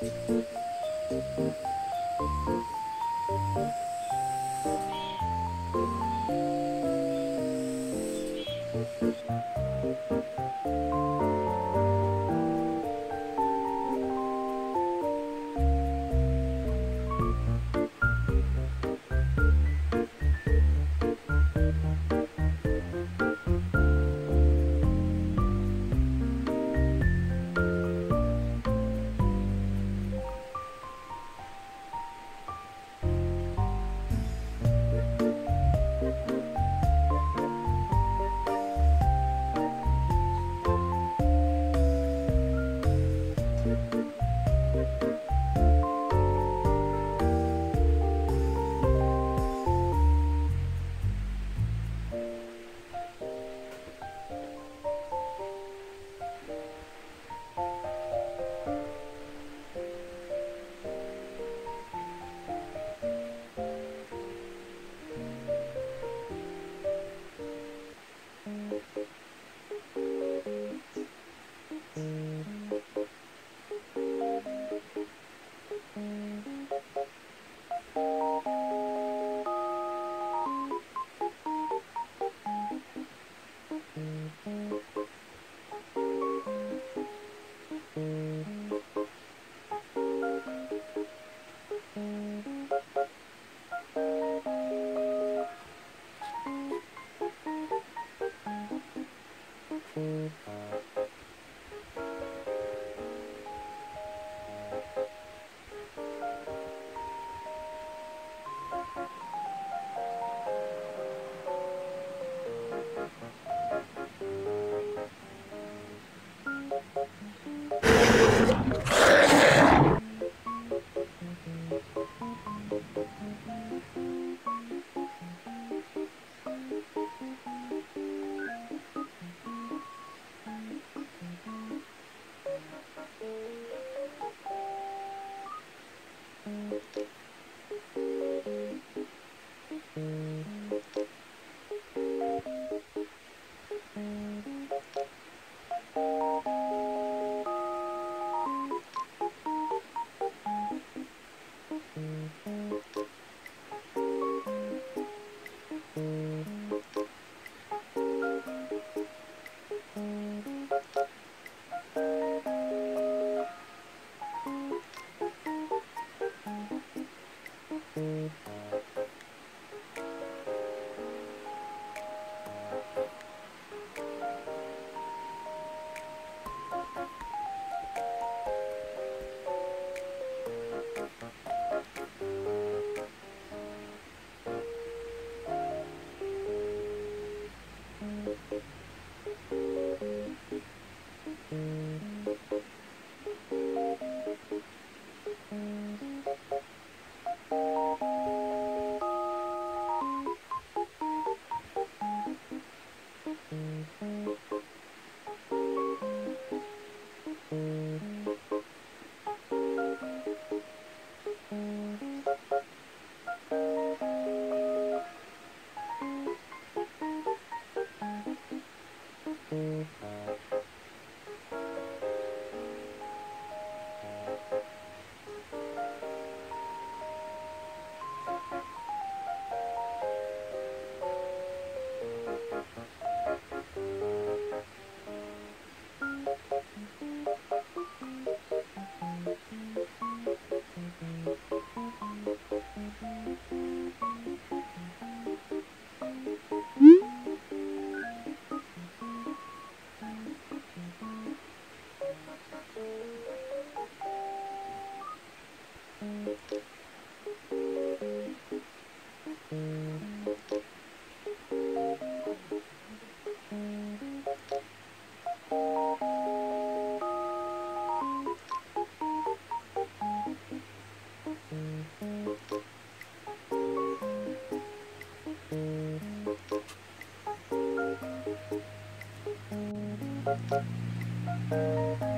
Música Mm-hmm. Thank you.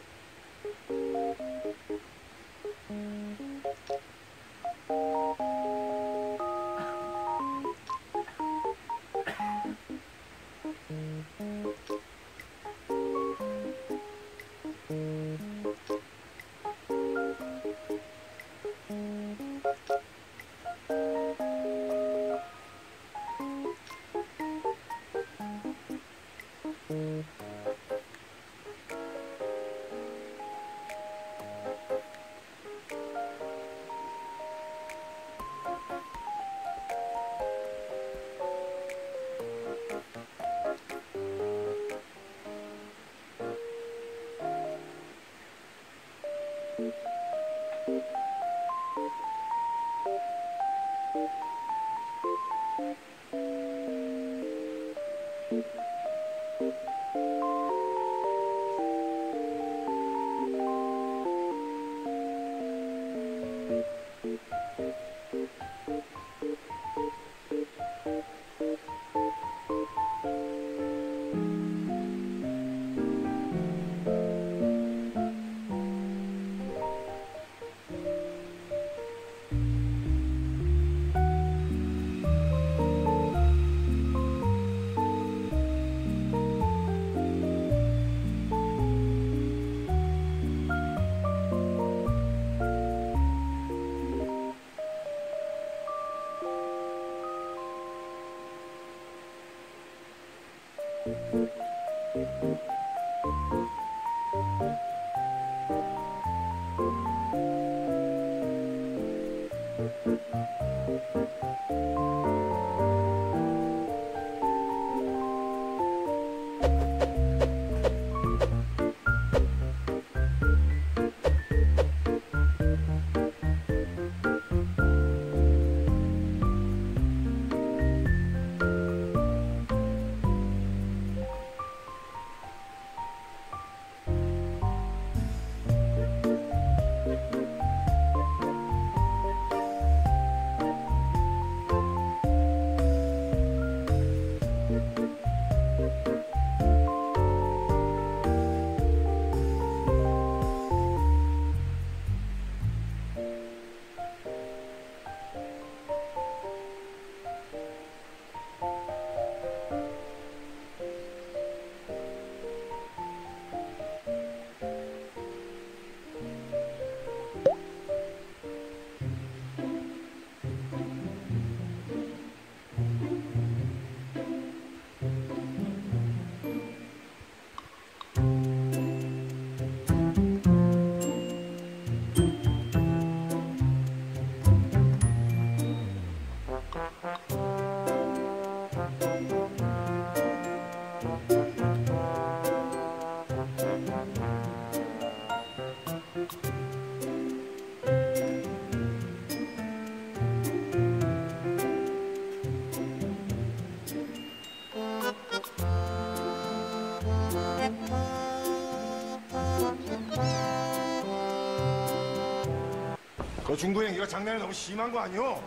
너 중구 행기가 장난이 너무 심한 거 아니오?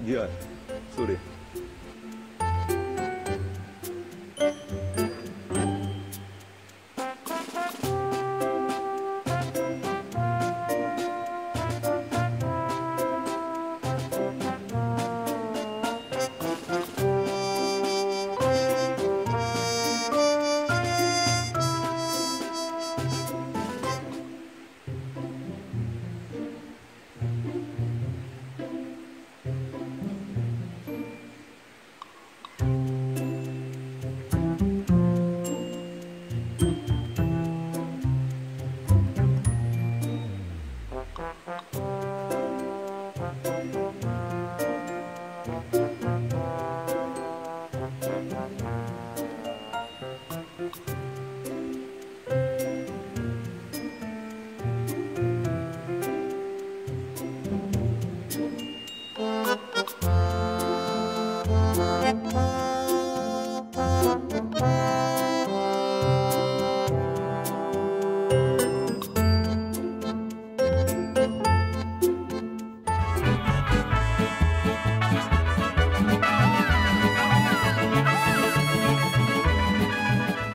미안. 쏘리.